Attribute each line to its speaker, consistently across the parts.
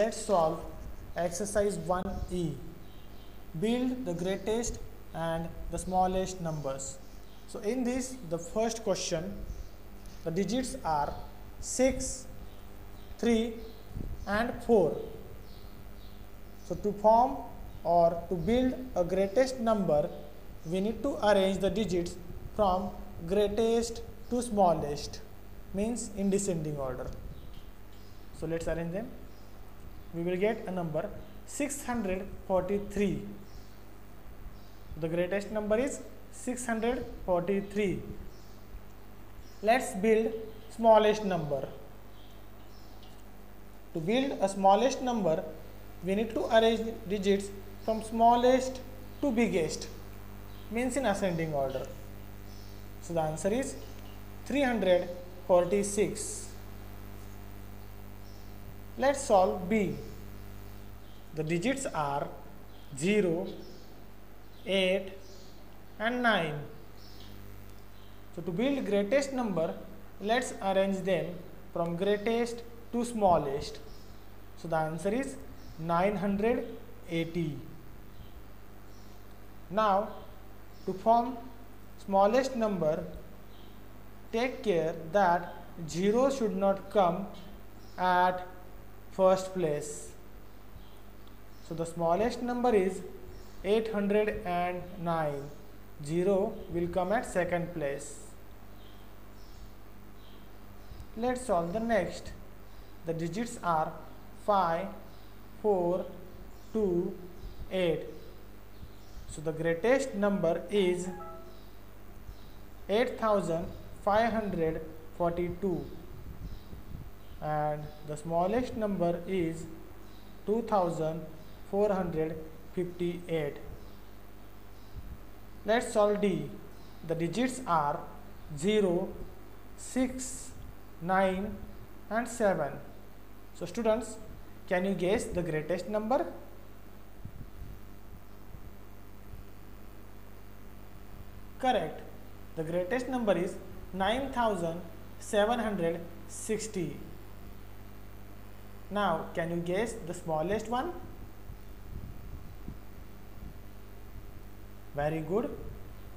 Speaker 1: let's solve exercise 1e build the greatest and the smallest numbers. So in this the first question the digits are 6 3 and 4 so to form or to build a greatest number we need to arrange the digits from greatest to smallest. Means in descending order. So let's arrange them we will get a number 643 the greatest number is 643 let's build smallest number. To build a smallest number we need to arrange digits from smallest to biggest. Means in ascending order. So the answer is 346 let's solve b the digits are 0 8 and 9 so to build greatest number let's arrange them from greatest to smallest. So the answer is 980 now to form smallest number take care that 0 should not come at first place so the smallest number is 809 0 will come at second place. Let's solve the next. The digits are 5 4 2 8 so the greatest number is 8542 and the smallest number is 2458 let's solve d. The digits are 0 6 9 and 7 so students can you guess the greatest number? Correct. The greatest number is 9760 now can you guess the smallest one very good.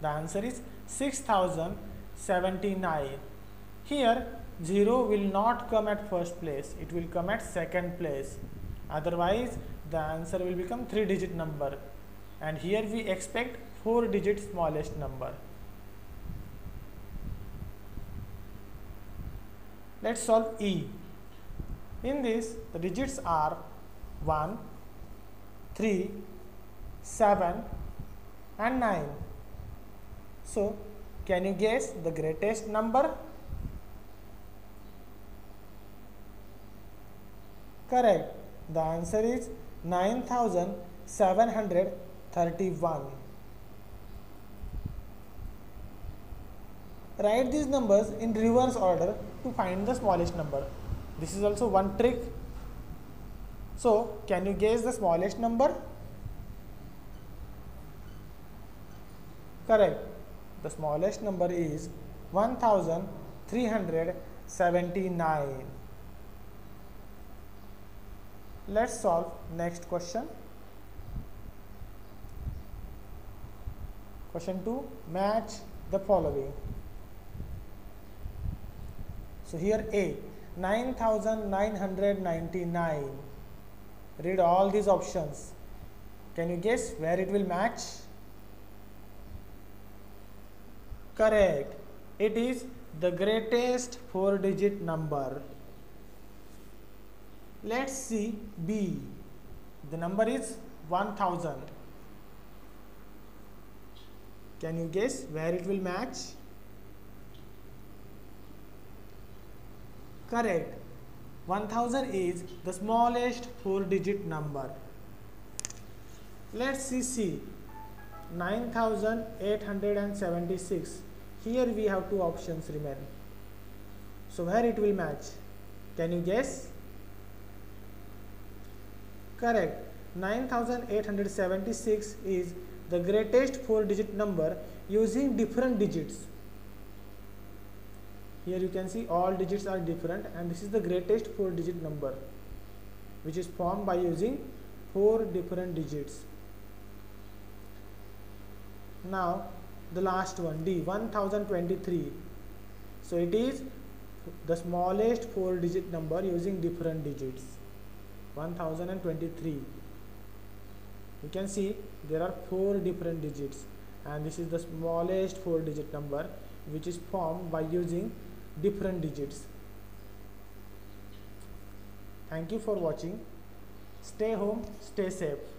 Speaker 1: The answer is 6079 here 0 will not come at first place. It will come at second place. Otherwise the answer will become 3 digit number. And here we expect 4 digit smallest number. Let's solve e. In this the digits are 1 3 7 and 9 so can you guess the greatest number Correct. The answer is 9731. Write these numbers in reverse order to find the smallest number. This is also one trick. So, can you guess the smallest number? Correct. The smallest number is 1379. Let's solve next question. Question 2 match the following. So here A 9999 read all these options. Can you guess where it will match? Correct. It is the greatest four digit number. Let's see B. The number is 1000. Can you guess where it will match? Correct. 1000 is the smallest four digit number. Let's see C. 9876. Here we have two options remain. So where it will match? Can you guess? Correct. 9876 is the greatest four digit number using different digits. Here you can see all digits are different and this is the greatest four digit number. which is formed by using four different digits now the last one D 1023 so it is the smallest four digit number using different digits. 1023 you can see there are four different digits. And this is the smallest four digit number which is formed by using different digits. Thank you for watching. Stay home stay safe